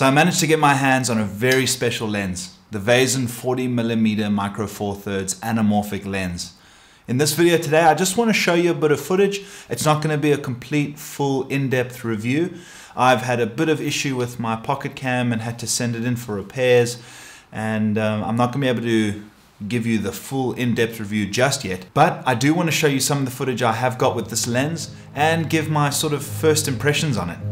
So I managed to get my hands on a very special lens, the Vazen 40mm micro four thirds anamorphic lens. In this video today, I just want to show you a bit of footage. It's not going to be a complete, full, in-depth review. I've had a bit of issue with my pocket cam and had to send it in for repairs. And um, I'm not going to be able to give you the full in-depth review just yet, but I do want to show you some of the footage I have got with this lens and give my sort of first impressions on it.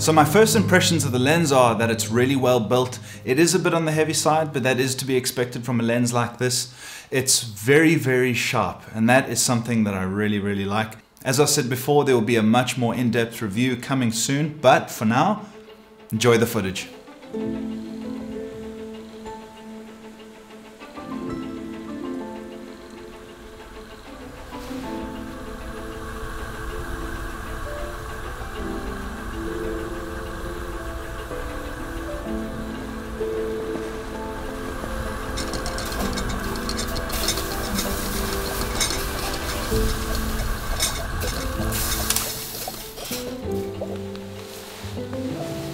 So my first impressions of the lens are that it's really well built. It is a bit on the heavy side, but that is to be expected from a lens like this. It's very, very sharp, and that is something that I really, really like. As I said before, there will be a much more in-depth review coming soon, but for now, enjoy the footage. Música